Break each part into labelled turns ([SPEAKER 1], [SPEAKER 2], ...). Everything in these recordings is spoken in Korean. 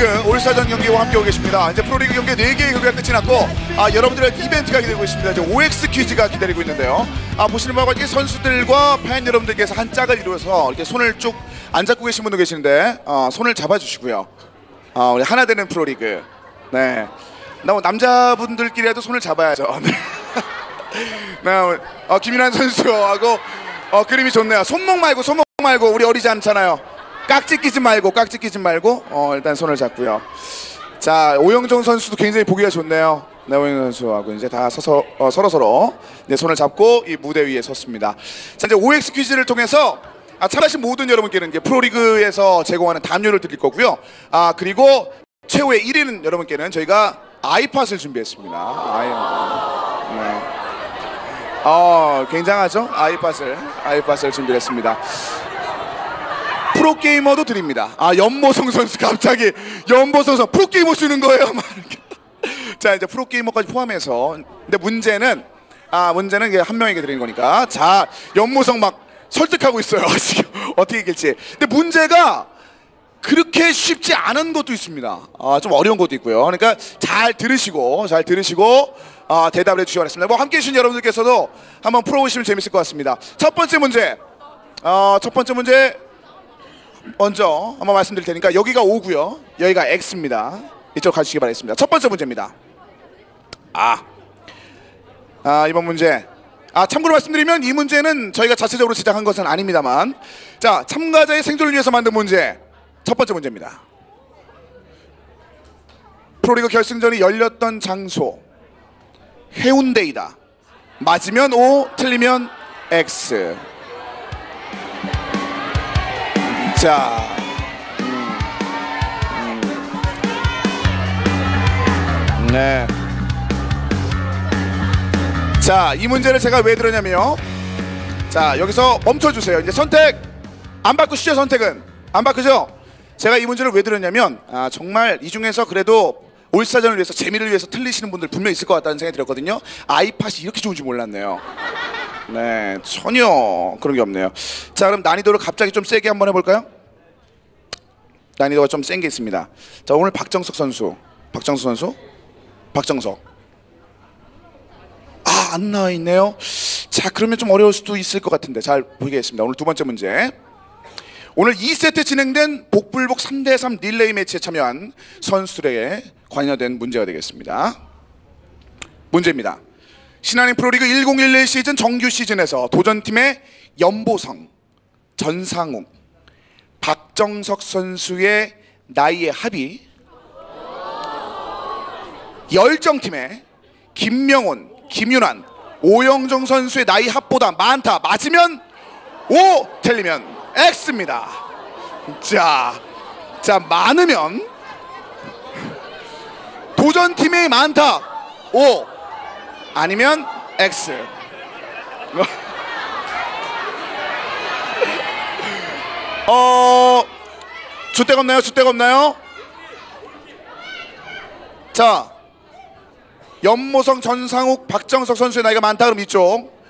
[SPEAKER 1] 프로리그 올스타전 경기와 함께하고 계십니다. 이제 프로리그 경기 4개의 경기가 끝이 났고 아, 여러분들의 이벤트가 기다리고 있습니다. 이제 OX 퀴즈가 기다리고 있는데요. 아, 보시는 바와 같이 선수들과 팬 여러분들께서 한 짝을 이루어서 이렇게 손을 쭉 안 잡고 계신 분도 계시는데 아, 손을 잡아주시고요. 아, 우리 하나 되는 프로리그. 네. 나뭐 남자분들끼리라도 손을 잡아야죠. 네. 네, 어, 김인환 선수하고 어, 그림이 좋네요. 손목 말고 손목 말고 우리 어리지 않잖아요. 깍지 끼지 말고 깍지 끼지 말고 어, 일단 손을 잡고요. 자 오영정 선수도 굉장히 보기가 좋네요. 네, 오영정 선수하고 이제 다 서서 어, 서로 서로 네, 손을 잡고 이 무대 위에 섰습니다. 자 이제 OX 퀴즈를 통해서 아, 참가하신 모든 여러분께는 이제 프로리그에서 제공하는 담요를 드릴 거고요. 아 그리고 최후의 1위는 여러분께는 저희가 아이팟을 준비했습니다. 아이, 네. 어, 굉장하죠? 아이팟을 아이팟을 준비했습니다. 프로게이머도 드립니다. 아 연보성 선수 갑자기 연보성 선수 프로게이머 주는 거예요. 자 이제 프로게이머까지 포함해서 근데 문제는 아 문제는 한 명에게 드리는 거니까 자 연보성 막 설득하고 있어요. 지금 어떻게 이길지. 근데 문제가 그렇게 쉽지 않은 것도 있습니다. 아, 좀 어려운 것도 있고요. 그러니까 잘 들으시고 잘 들으시고 아, 대답을 해주시기 바랍니다. 뭐 함께 해주신 여러분들께서도 한번 풀어보시면 재밌을 것 같습니다. 첫 번째 문제. 어, 첫 번째 문제 먼저 한번 말씀드릴 테니까 여기가 O고요. 여기가 X입니다. 이쪽 가주시기 바라겠습니다. 첫 번째 문제입니다. 아, 아 이번 문제. 아 참고로 말씀드리면 이 문제는 저희가 자체적으로 제작한 것은 아닙니다만, 자 참가자의 생존을 위해서 만든 문제. 첫 번째 문제입니다. 프로리그 결승전이 열렸던 장소 해운대이다. 맞으면 O, 틀리면 X. 자, 음, 음. 네. 자, 이 문제를 제가 왜 들었냐면요. 자, 여기서 멈춰주세요. 이제 선택 안 바꾸시죠? 선택은 안 바꾸죠? 제가 이 문제를 왜 들었냐면 아, 정말 이 중에서 그래도 올스타전을 위해서 재미를 위해서 틀리시는 분들 분명 있을 것 같다는 생각이 들었거든요. 아이팟이 이렇게 좋은지 몰랐네요. 네, 전혀 그런 게 없네요. 자, 그럼 난이도를 갑자기 좀 세게 한번 해볼까요? 난이도가 좀 센 게 있습니다. 자, 오늘 박정석 선수, 박정석 선수, 박정석. 아, 안 나와 있네요. 자, 그러면 좀 어려울 수도 있을 것 같은데 잘 보겠습니다. 오늘 두 번째 문제. 오늘 2세트 진행된 복불복 3대3 릴레이 매치에 참여한 선수들에게 관여된 문제가 되겠습니다. 문제입니다. 신한인 프로리그 1011 시즌 정규 시즌에서 도전팀의 연보성, 전상욱, 박정석 선수의 나이의 합이 열정팀의 김명훈, 김윤환, 오영정 선수의 나이 합보다 많다. 맞으면 O, 틀리면 X입니다. 자, 자 많으면 도전팀이 많다. O 아니면 X. 어, 주대가 없나요? 주대가 없나요? 자, 연모성, 전상욱, 박정석 선수의 나이가 많다 그럼 이쪽.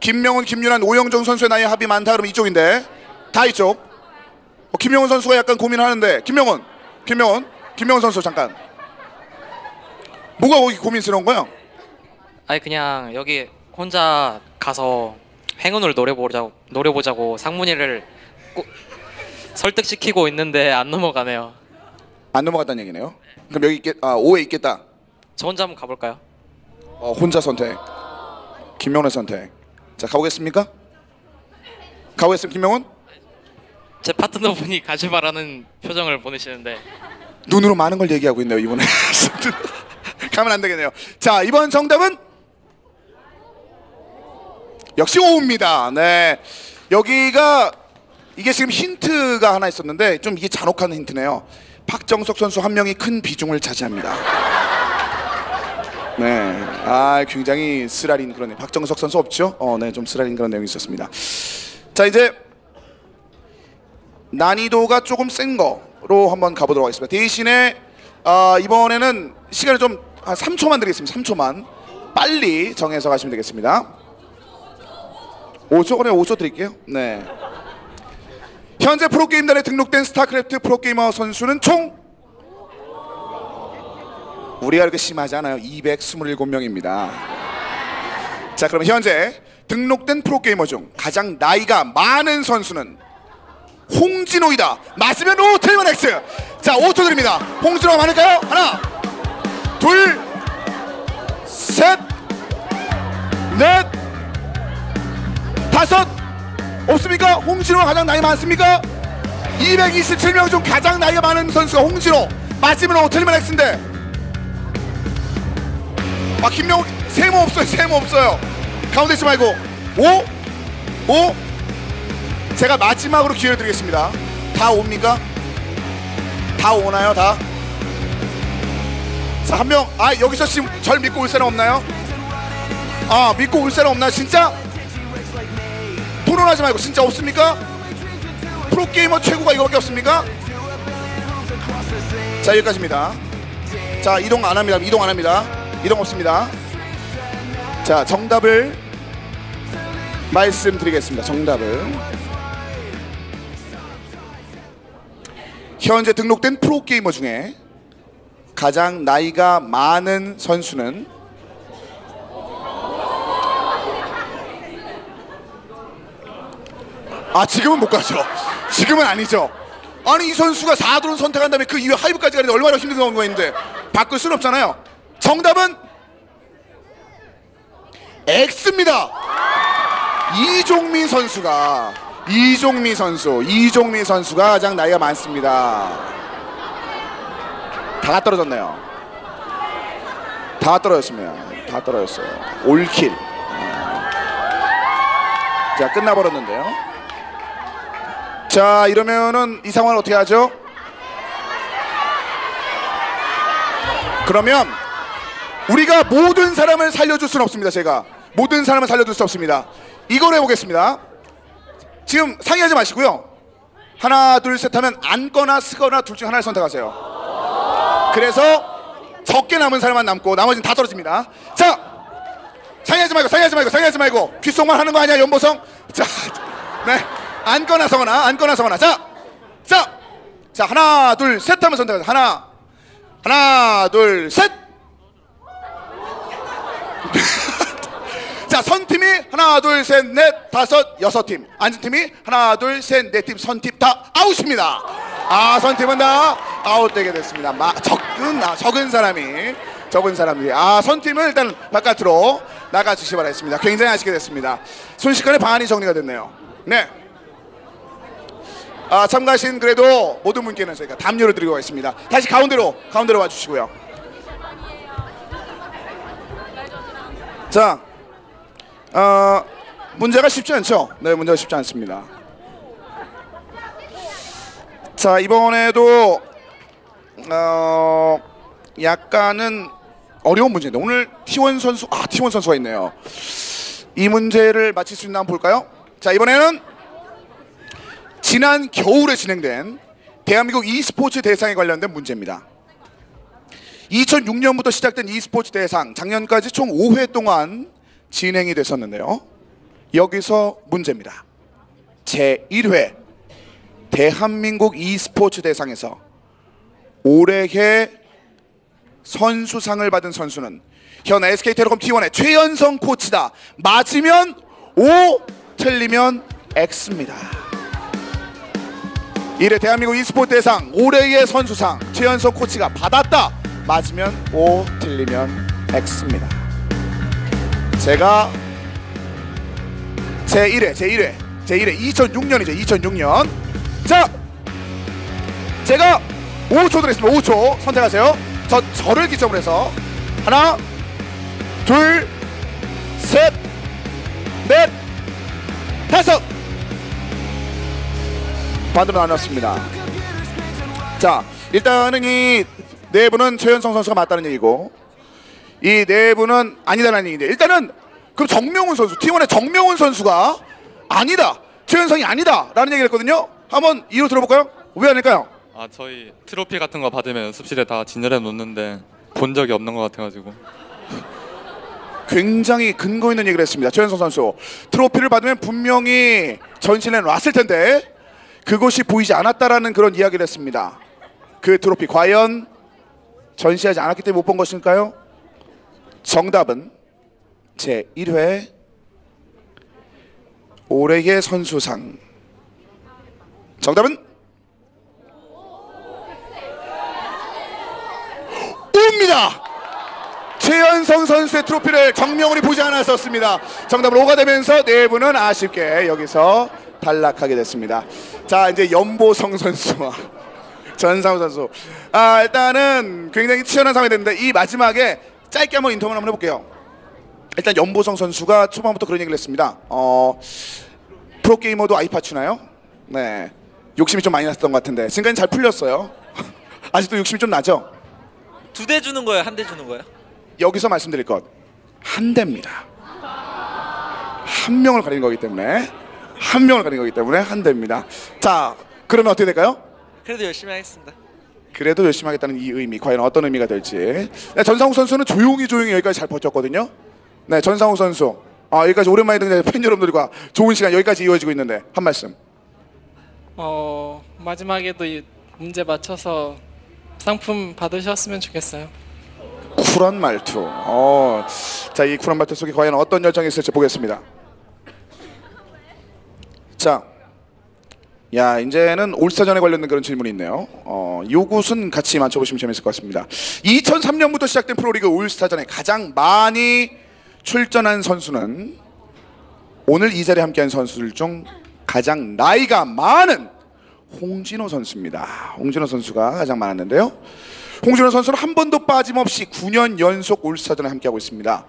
[SPEAKER 1] 김명훈, 김윤환, 오영정 선수의 나이 합이 많다 그럼 이쪽인데 다 이쪽. 어, 김명훈 선수가 약간 고민하는데 김명훈, 김명훈, 김명훈 선수 잠깐. 뭐가 거기 고민스러운 거야?
[SPEAKER 2] 아니 그냥 여기 혼자 가서 행운을 노려보자고 노려보자고 상문이를 꼭 설득시키고 있는데 안 넘어가네요.
[SPEAKER 1] 안 넘어갔다는 얘기네요. 그럼 여기 있겠, 아 오에 있겠다.
[SPEAKER 2] 저 혼자 한번 가볼까요?
[SPEAKER 1] 어, 혼자 선택. 김명훈의 선택. 자 가보겠습니까? 가보겠습니다, 김명훈.
[SPEAKER 2] 제 파트너분이 가지 말라는 표정을 보내시는데
[SPEAKER 1] 눈으로 많은 걸 얘기하고 있네요 이번에. 가면 안 되겠네요. 자 이번 정답은 역시 오입니다. 네 여기가 이게 지금 힌트가 하나 있었는데 좀 이게 잔혹한 힌트네요. 박정석 선수 한 명이 큰 비중을 차지합니다. 네, 아 굉장히 쓰라린 그런 박정석 선수 없죠? 어, 네, 좀 쓰라린 그런 내용이 있었습니다. 자 이제 난이도가 조금 센 거로 한번 가보도록 하겠습니다. 대신에 아, 이번에는 시간을 좀 한 3초만 드리겠습니다. 3초만 빨리 정해서 가시면 되겠습니다. 5초 그래 5초 드릴게요. 네. 현재 프로게임단에 등록된 스타크래프트 프로게이머 선수는 총 우리가 이렇게 심하지 않아요. 227명입니다. 자, 그럼 현재 등록된 프로게이머 중 가장 나이가 많은 선수는 홍진호이다. 맞으면 틀리면 X. 자, 5초 드립니다. 홍진호가 많을까요? 하나, 둘, 셋, 다섯. 없습니까? 홍진호가 가장 나이 많습니까? 227명 중 가장 나이가 많은 선수가 홍진호. 맞으면 O, 틀리면 X인데. 아, 김명우, 세모 없어요. 세모 없어요. 가운데 있지 말고. 5, 5, 제가 마지막으로 기회를 드리겠습니다. 다 옵니까? 다 오나요? 다? 자, 한 명. 아, 여기서 지금 절 믿고 올 사람 없나요? 아, 믿고 올 사람 없나요? 진짜? 토론하지 말고 진짜 없습니까? 프로게이머 최고가 이거밖에 없습니까? 자, 여기까지입니다. 자, 이동 안 합니다. 이동 안 합니다. 이동 없습니다. 자, 정답을 말씀드리겠습니다. 정답을. 현재 등록된 프로게이머 중에 가장 나이가 많은 선수는 아 지금은 못 가죠. 지금은 아니죠. 아니 이 선수가 4드론 선택한 다음에 그 이후에 하이브까지 가는데 얼마나 힘든 경우인데 바꿀 수는 없잖아요. 정답은 X입니다. 이종민 선수가 이종민 선수 이종민 선수가 가장 나이가 많습니다. 다 떨어졌네요. 다 떨어졌습니다. 다 떨어졌어요. 올킬. 자 끝나버렸는데요 자 이러면은 이 상황을 어떻게 하죠? 그러면 우리가 모든 사람을 살려줄 수는 없습니다 제가. 모든 사람을 살려줄 수 없습니다. 이걸 해보겠습니다. 지금 상의하지 마시고요. 하나 둘 셋 하면 앉거나 쓰거나 둘 중 하나를 선택하세요. 그래서 적게 남은 사람만 남고 나머지는 다 떨어집니다. 자 상의하지 말고 상의하지 말고 상의하지 말고. 귓속만 하는 거 아니야 연보성? 자 네 앉거나 서거나 앉거나 서거나 자 자 자 하나 둘 셋 하면 선택하세요 하나 하나 둘 셋 자, 선팀이 하나, 둘, 셋, 넷, 다섯, 여섯 팀. 앉은 팀이 하나, 둘, 셋, 넷 팀, 선팀 다 아웃입니다. 아, 선팀은 다 아웃되게 됐습니다. 마, 적은, 아, 적은 사람이, 적은 사람들이. 아, 선팀은 일단 바깥으로 나가주시 바라겠습니다. 굉장히 아쉽게 됐습니다. 순식간에 방안이 정리가 됐네요. 네. 아, 참가하신 그래도 모든 분께는 저희가 담요를 드리고 가겠습니다. 다시 가운데로, 가운데로 와주시고요. 자, 어, 문제가 쉽지 않죠? 네, 문제가 쉽지 않습니다. 자, 이번에도 어, 약간은 어려운 문제인데 오늘 T1 선수, 아, T1 선수가 있네요. 이 문제를 맞힐 수 있나 한번 볼까요? 자, 이번에는 지난 겨울에 진행된 대한민국 e스포츠 대상에 관련된 문제입니다. 2006년부터 시작된 e스포츠 대상 작년까지 총 5회 동안 진행이 됐었는데요. 여기서 문제입니다. 제1회 대한민국 e스포츠 대상에서 올해의 선수상을 받은 선수는 현 SK텔레콤 T1의 최연성 코치다. 맞으면 O, 틀리면 X입니다. 1회 대한민국 e스포츠 대상 올해의 선수상 최연성 코치가 받았다. 맞으면 O, 틀리면 X입니다. 제가 제 1회 제 1회 제 1회 2006년이죠 2006년 자 제가 5초 드리겠습니다 5초 선택하세요 저, 저를 기점으로 해서 하나 둘 셋 넷 다섯 반으로 나눴습니다 자 일단은 이네 분은 최현성 선수가 맞다는 얘기고 이네 분은 아니다라는 얘기인데 일단은 그럼 정명훈 선수 T1의 정명훈 선수가 아니다 최현성이 아니다라는 얘기를 했거든요 한번 이유 들어볼까요? 왜 아닐까요?
[SPEAKER 3] 아 저희 트로피 같은 거 받으면 연습실에 다 진열해 놓는데 본 적이 없는 것 같아가지고
[SPEAKER 1] 굉장히 근거 있는 얘기를 했습니다 최현성 선수 트로피를 받으면 분명히 전신에 놨을 텐데 그것이 보이지 않았다라는 그런 이야기를 했습니다. 그 트로피 과연 전시하지 않았기 때문에 못 본 것일까요? 정답은 제 1회 올해의 선수상. 정답은 옵니다. 최연성 선수의 트로피를 정명훈이 보지 않았었습니다. 정답은 5가 되면서 네 분은 아쉽게 여기서 탈락하게 됐습니다. 자 이제 연보성 선수와 전상우 선수. 아 일단은 굉장히 치열한 상황이 됐는데 이 마지막에 짧게 한번 인터뷰를 한번 해볼게요. 일단 연보성 선수가 초반부터 그런 얘기를 했습니다. 어 프로게이머도 아이파 추나요? 네. 욕심이 좀 많이 났던 것 같은데 지금까지 잘 풀렸어요. 아직도 욕심이 좀 나죠?
[SPEAKER 4] 두 대 주는 거예요? 한 대 주는 거예요?
[SPEAKER 1] 여기서 말씀드릴 것 한 대입니다. 한 명을 가리는 거기 때문에 한 명을 가리는 거기 때문에 한 대입니다. 자, 그러면 어떻게 될까요?
[SPEAKER 4] 그래도 열심히 하겠습니다.
[SPEAKER 1] 그래도 열심히 하겠다는 이 의미 과연 어떤 의미가 될지. 네, 전상욱 선수는 조용히 조용히 여기까지 잘 버텼거든요. 네, 전상욱 선수. 아, 여기까지 오랜만에 등장해 팬 여러분들과 좋은 시간 여기까지 이어지고 있는데 한 말씀.
[SPEAKER 5] 어 마지막에도 이 문제 맞춰서 상품 받으셨으면 좋겠어요.
[SPEAKER 1] 쿨한 말투. 어, 자, 이 쿨한 말투 속에 과연 어떤 열정이 있을지 보겠습니다. 자, 야, 이제는 올스타전에 관련된 그런 질문이 있네요. 어, 요것은 같이 맞춰보시면 재밌을 것 같습니다. 2003년부터 시작된 프로리그 올스타전에 가장 많이 출전한 선수는 오늘 이 자리에 함께한 선수들 중 가장 나이가 많은 홍진호 선수입니다. 홍진호 선수가 가장 많았는데요. 홍진호 선수는 한 번도 빠짐없이 9년 연속 올스타전에 함께하고 있습니다.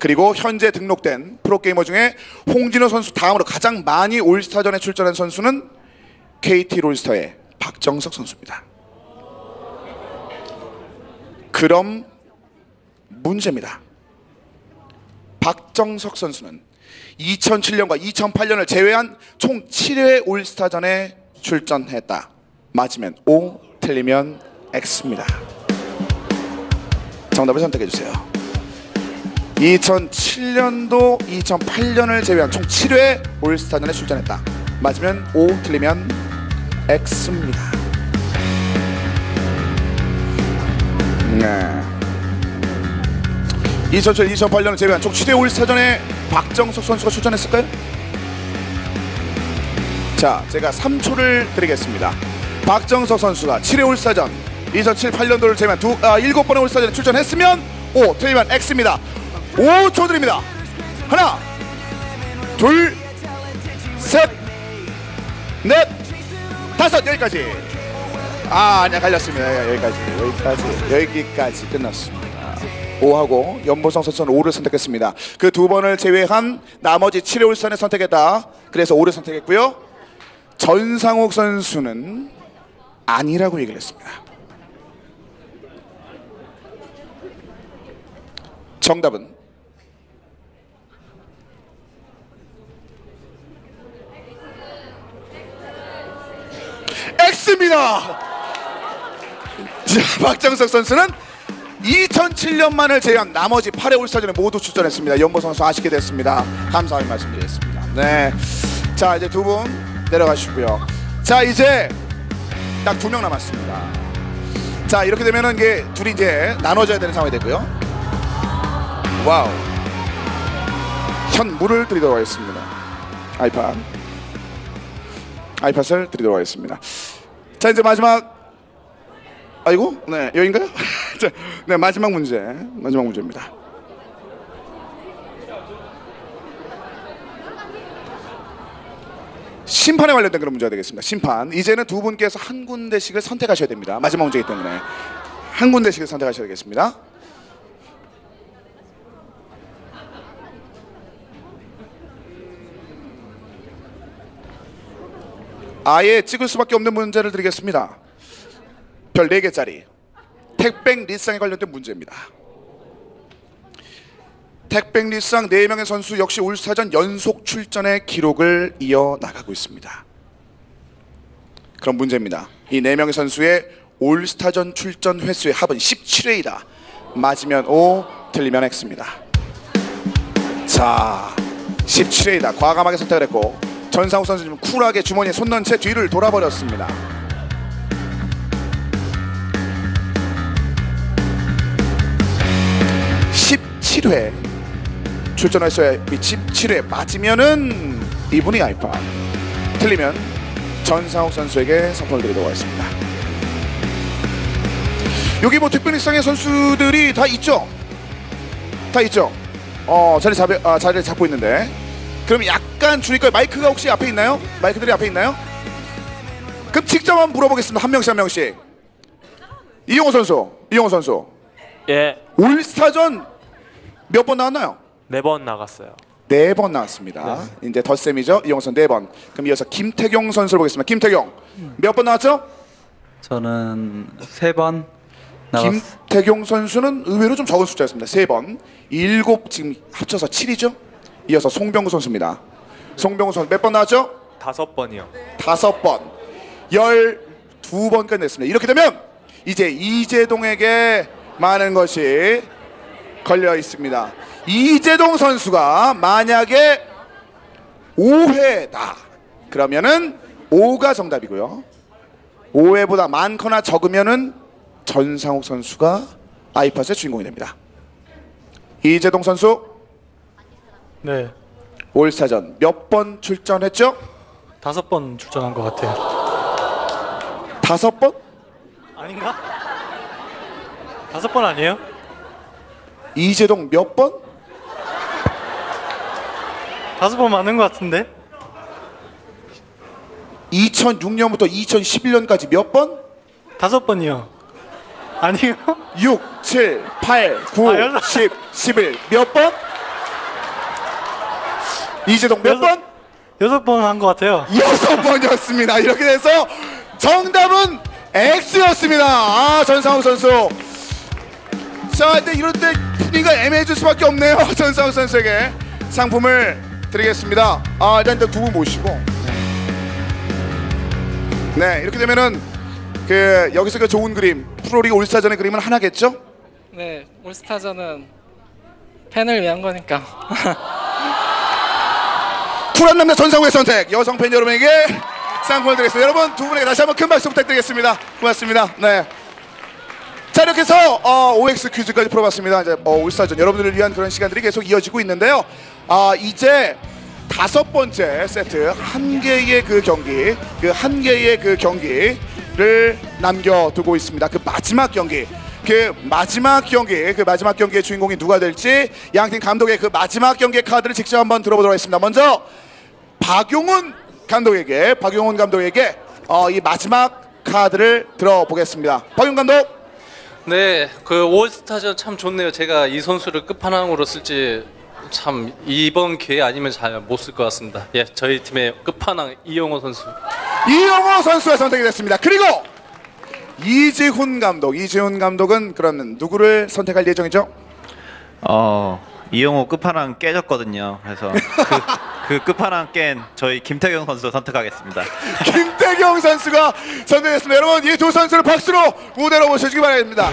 [SPEAKER 1] 그리고 현재 등록된 프로게이머 중에 홍진호 선수 다음으로 가장 많이 올스타전에 출전한 선수는 KT 롤스터의 박정석 선수입니다. 그럼 문제입니다. 박정석 선수는 2007년과 2008년을 제외한 총 7회 올스타전에 출전했다. 맞으면 O, 틀리면 X입니다. 정답을 선택해 주세요. 2007년도 2008년을 제외한 총 7회 올스타전에 출전했다. 맞으면 O, 틀리면 X입니다. 네. 2007, 2008년을 제외한 총 7회 올스타전에 박정석 선수가 출전했을까요? 자, 제가 3초를 드리겠습니다. 박정석 선수가 7회 올스타전 2007, 8년도를 제외한 두, 아, 7번의 올스타전에 출전했으면 O, 틀리면 X입니다. 5초 드립니다. 하나, 둘, 셋, 넷, 다섯, 여기까지. 아, 아니야, 갈렸습니다. 여기까지, 여기까지, 여기까지 끝났습니다. 5하고 연보성 선수는 5를 선택했습니다. 그 두 번을 제외한 나머지 7회 울산을 선택했다. 그래서 5를 선택했고요. 전상욱 선수는 아니라고 얘기를 했습니다. 정답은 자, 박정석 선수는 2007년만을 제외한 나머지 8회 올스타전에 모두 출전했습니다. 염보성 선수 아쉽게 됐습니다. 감사하게 말씀드리겠습니다. 네. 자, 이제 두 분 내려가시고요. 자, 이제 딱 두 명 남았습니다. 자, 이렇게 되면은 이게 둘이 이제 나눠져야 되는 상황이 되고요. 와우. 선물을 드리도록 하겠습니다. 아이팟. 아이팟을 드리도록 하겠습니다. 자, 이제 마지막 아이고, 네, 여긴가요? 자, 네, 마지막 문제, 마지막 문제입니다. 심판에 관련된 그런 문제가 되겠습니다. 심판. 이제는 두 분께서 한 군데씩을 선택하셔야 됩니다. 마지막 문제이기 때문에 한 군데씩을 선택하셔야 되겠습니다. 아예 찍을 수밖에 없는 문제를 드리겠습니다. 별 4개짜리 택백 리쌍에 관련된 문제입니다. 택백 리쌍 4명의 선수 역시 울스타전 연속 출전의 기록을 이어나가고 있습니다. 그런 문제입니다. 이 4명의 선수의 올스타전 출전 횟수의 합은 17회이다. 맞으면 O, 틀리면 X입니다. 자, 17회이다. 과감하게 선택을 했고 전상욱 선수 좀 쿨하게 주머니에 손 넣은 채 뒤를 돌아버렸습니다. (17회) 출전했어야 17회 맞으면은 이분이 아이파 틀리면 전상욱 선수에게 선포를 드리도록 하겠습니다. 여기 뭐 특별일상의 선수들이 다 있죠? 다 있죠? 어 자리 잡 아, 자리를 잡고 있는데 그럼 약간 줄일까요 마이크가 혹시 앞에 있나요 마이크들이 앞에 있나요 그럼 직접 한번 물어보겠습니다 한 명씩 한 명씩 이용호 선수 이용호 선수
[SPEAKER 6] 예,
[SPEAKER 1] 올스타전 몇 번 나왔나요?
[SPEAKER 6] 네 번 나갔어요.
[SPEAKER 1] 네 번 나왔습니다. 이제 덧셈이죠. 이용호 선수 네 번. 그럼 이어서 김태경 선수를 보겠습니다. 김태경 몇 번 나왔죠?
[SPEAKER 7] 저는 세 번 나왔.
[SPEAKER 1] 김태경 선수는 의외로 좀 적은 숫자였습니다. 세 번. 일곱 지금 합쳐서 7이죠. 이어서 송병구 선수입니다. 송병구 선수 몇 번 나왔죠?
[SPEAKER 6] 다섯 번이요.
[SPEAKER 1] 다섯 번. 열두 번까지 냈습니다. 이렇게 되면 이제 이재동에게 많은 것이 걸려 있습니다. 이재동 선수가 만약에 5회다. 그러면은 5가 정답이고요. 5회보다 많거나 적으면은 전상욱 선수가 아이팟의 주인공이 됩니다. 이재동 선수
[SPEAKER 6] 네,
[SPEAKER 1] 올스타전 몇 번 출전했죠?
[SPEAKER 6] 다섯 번 출전한 것 같아요.
[SPEAKER 1] 다섯 번?
[SPEAKER 6] 아닌가? 다섯 번 아니에요?
[SPEAKER 1] 이재동 몇 번?
[SPEAKER 6] 다섯 번 맞는 것 같은데?
[SPEAKER 1] 2006년부터 2011년까지 몇 번?
[SPEAKER 6] 다섯 번이요. 아니요?
[SPEAKER 1] 6, 7, 8, 9,
[SPEAKER 6] 아, 여섯.
[SPEAKER 1] 10, 11. 몇 번? 이재동 몇
[SPEAKER 6] 여섯.
[SPEAKER 1] 번?
[SPEAKER 6] 여섯 번 한 것 같아요.
[SPEAKER 1] 여섯 번이었습니다. 이렇게 돼서 정답은 X였습니다. 아, 전상욱 선수. 자, 근데 이럴 때 분위기가 애매해질 수밖에 없네요. 전상욱 선수에게 상품을 드리겠습니다. 아, 일단 두분 모시고. 네, 이렇게 되면은 그 여기서 그 좋은 그림, 프로리그 올스타전의 그림은 하나겠죠?
[SPEAKER 5] 네, 올스타전은 팬을 위한 거니까.
[SPEAKER 1] 쿨한 남자 전상우의 선택 여성 팬 여러분에게 상품을 드리겠습니다. 여러분 두 분에게 다시 한번 큰 박수 부탁드리겠습니다. 고맙습니다. 네. 자 이렇게 해서 어, OX 퀴즈까지 풀어봤습니다. 이제 어, 올스타전 여러분들을 위한 그런 시간들이 계속 이어지고 있는데요. 아 이제 다섯 번째 세트 한 개의 그 경기, 그 한 개의 그 경기를 남겨두고 있습니다. 그 마지막 경기. 그 마지막 경기, 그 마지막 경기의 주인공이 누가 될지 양팀 감독의 그 마지막 경기의 카드를 직접 한번 들어보도록 하겠습니다. 먼저 박용훈 감독에게 박용훈 감독에게 어, 이 마지막 카드를 들어보겠습니다. 박용 감독.
[SPEAKER 8] 네, 그 올스타전 참 좋네요. 제가 이 선수를 끝판왕으로 쓸지 참 이번 기회 아니면 잘 못 쓸 것 같습니다. 예, 저희 팀의 끝판왕 이영호 선수.
[SPEAKER 1] 이영호 선수가 선택이 됐습니다. 그리고 이재훈 감독, 이재훈 감독은 그러면 누구를 선택할 예정이죠?
[SPEAKER 9] 어 이영호 끝판왕 깨졌거든요. 그래서 그, 그 끝판왕 깬 저희 김태경 선수 선택하겠습니다.
[SPEAKER 1] 김태경 선수가 선택했습니다. 여러분 이 두 선수를 박수로 무대로 모셔주기 바랍니다.